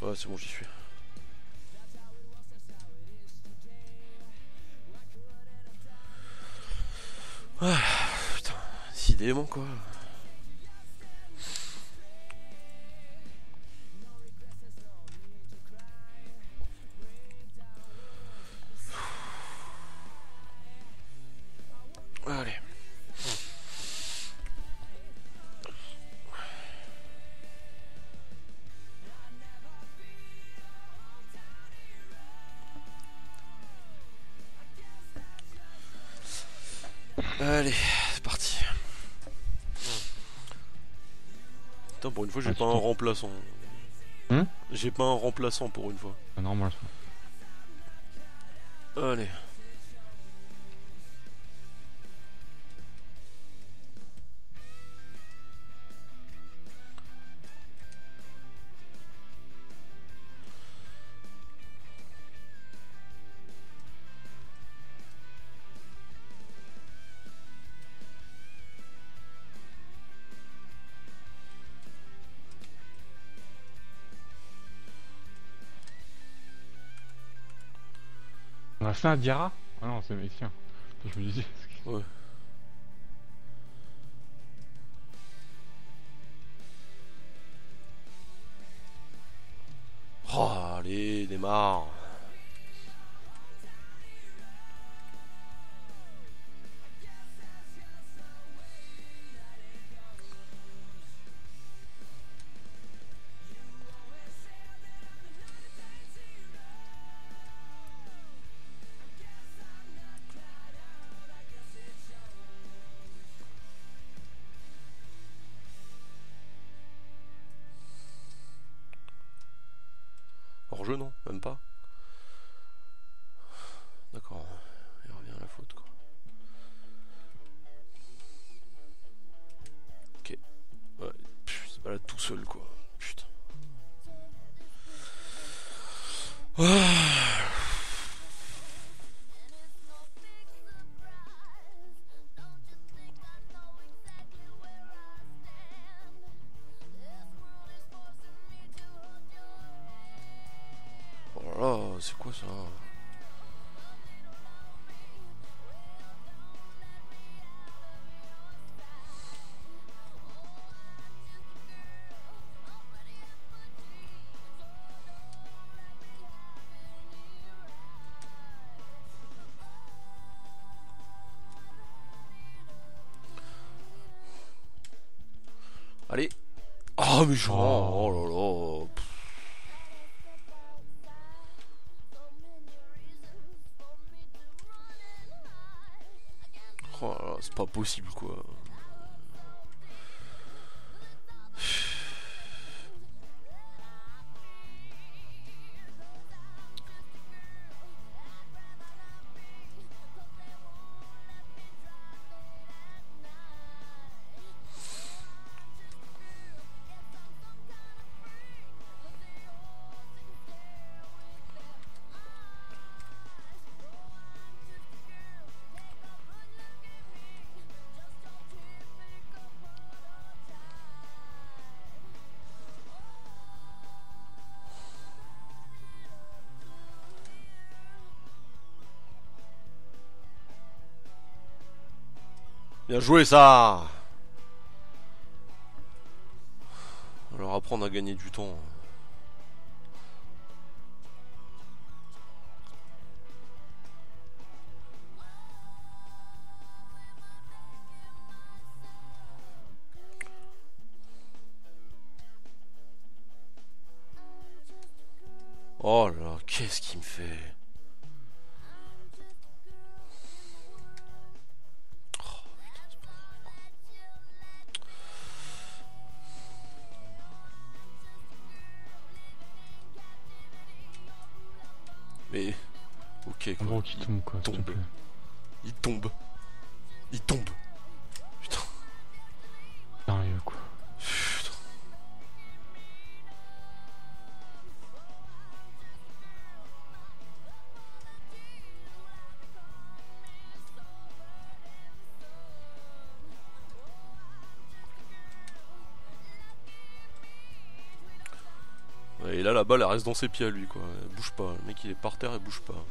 Ouais, c'est bon, j'y suis. Ah, putain, décidément quoi. Allez, c'est parti. Putain, pour une fois, j'ai Ah, pas un remplaçant. Hum j'ai pas un remplaçant pour une fois. Ah, normal. ça. Allez. A un Diarra Ah non, c'est mais tiens. Je me disais. Ouais. Oh, allez, démarre. Non Même pas D'accord. Il revient à la faute, quoi. Ok. Ouais, c'est pas là tout seul, quoi. Putain. Ah. Allez Oh mais je... Oh. Possible quoi. Bien joué ça leur apprendre à gagner du temps. Oh là, qu'est-ce qu'il me fait? Quoi. gros, il tombe quoi, tombe. Il tombe. Il tombe. Putain. Sérieux quoi. Putain. Et là, la balle, elle reste dans ses pieds à lui, quoi. Elle bouge pas. Le mec, il est par terre, il bouge pas.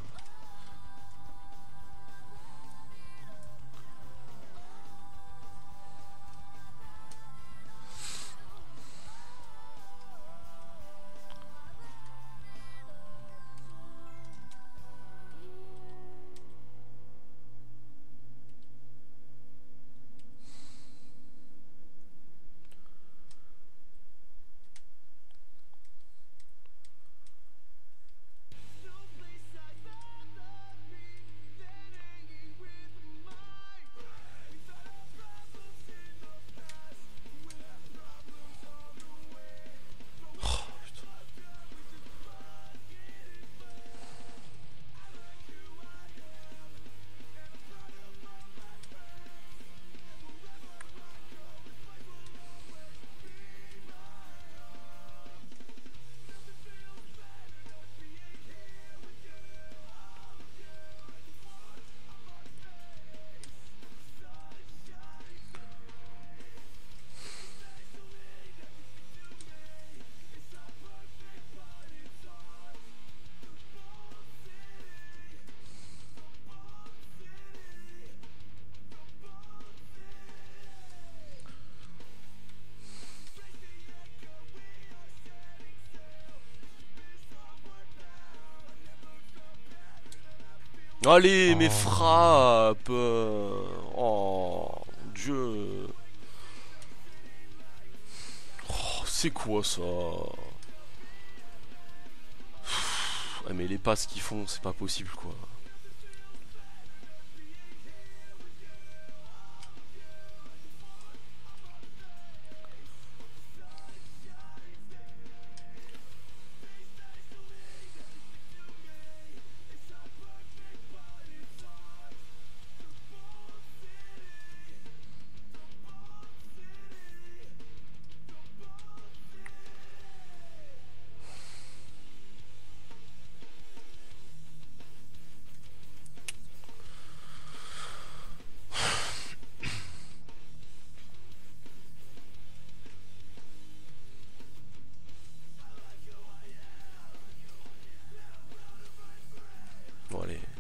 Allez, mes Oh. frappes euh, Oh, Dieu Oh, C'est quoi ça? Ah mais les passes qu'ils font, c'est pas possible quoi.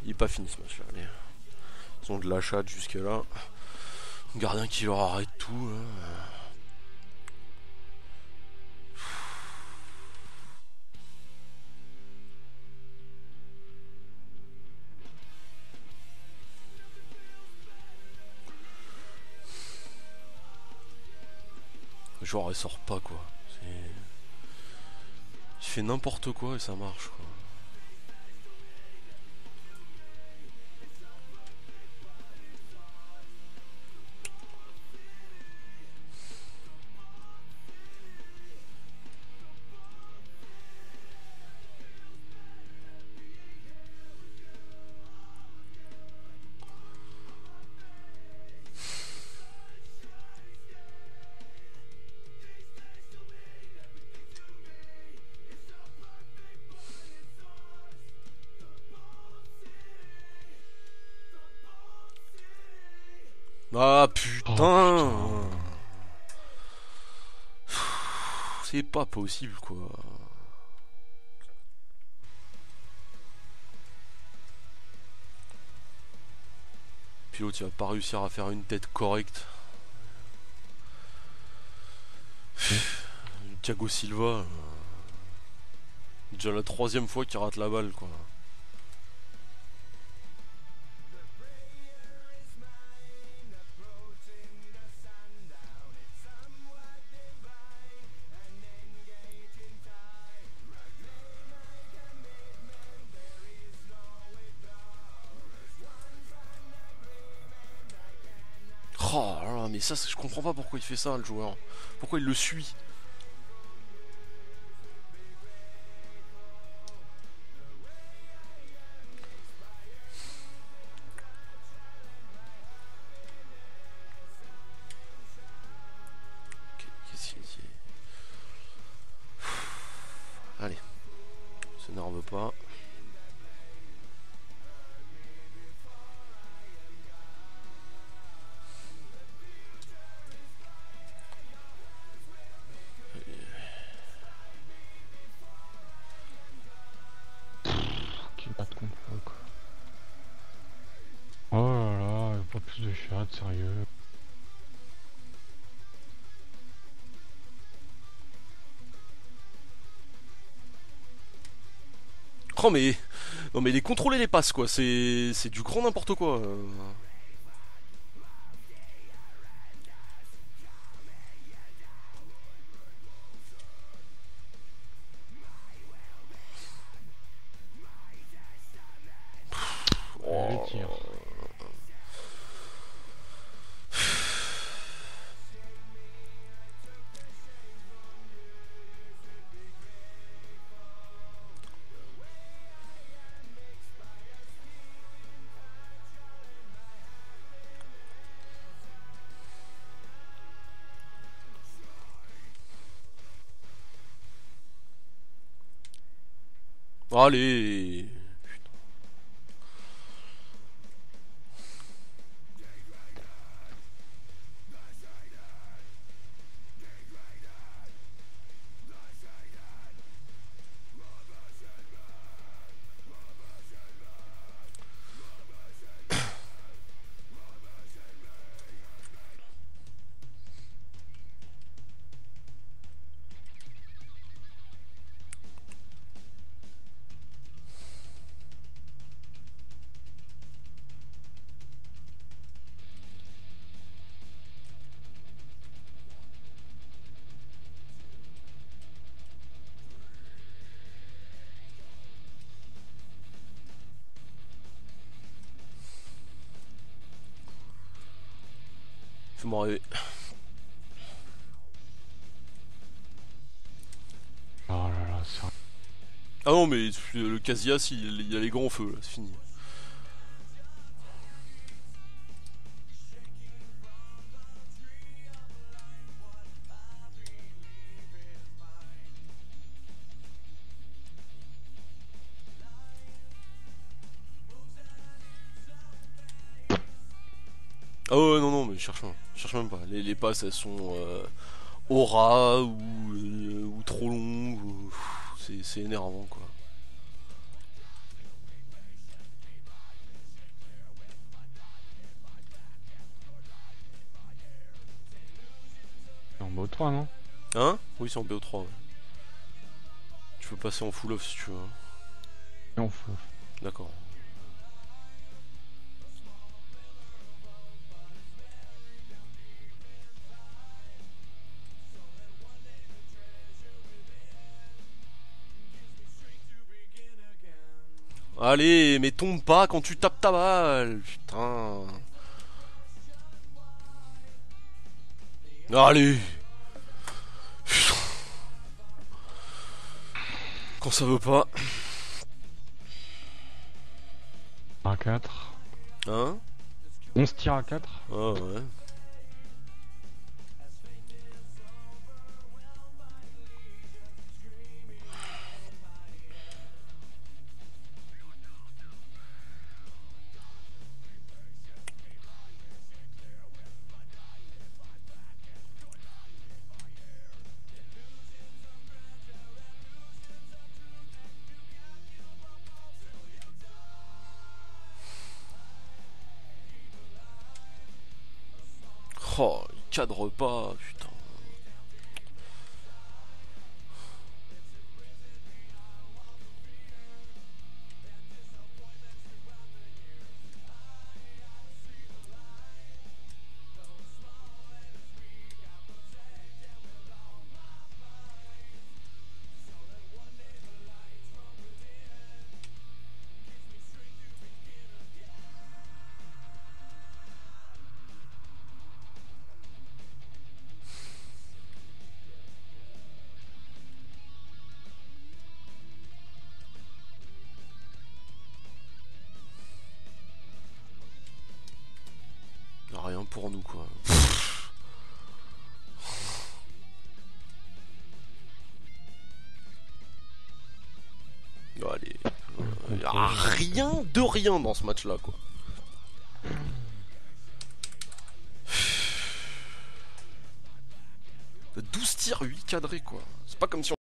Il est pas fini ce match là, allez. Ils ont de la chatte jusque là. Gardien qui leur arrête tout. hein. Le joueur il sort pas quoi. Il fait n'importe quoi et ça marche quoi. Ah putain Oh, C'est pas possible quoi. Puis l'autre il va pas réussir à faire une tête correcte. Thiago Silva. euh, Déjà la troisième fois qu'il rate la balle quoi. Oh mais ça, je comprends pas pourquoi il fait ça, le joueur. Pourquoi il le suit Oh mais... Non mais les contrôler les passes quoi, c'est c'est du grand n'importe quoi. Allez Rêver. Oh là là, sérieux. Ah non mais le Casillas il, il a les grands feux là, c'est fini. Ah ouais non mais cherche même pas. Les, les passes elles sont euh, au ras ou, euh, ou trop longues, ou- c'est énervant quoi. En mode 3, non? Hein? Oui, c'est en BO3. Ouais. Tu peux passer en full off si tu veux. hein. Fout. D'accord. Allez, mais tombe pas quand tu tapes ta balle, putain. Allez. Putain. Quand ça veut pas. À 4. Hein? 11 tirs à 4. Ah ouais. Oh, il cadre pas, putain. A rien de rien dans ce match-là, quoi. « 12 tirs, 8 cadrés, quoi. C'est pas comme si on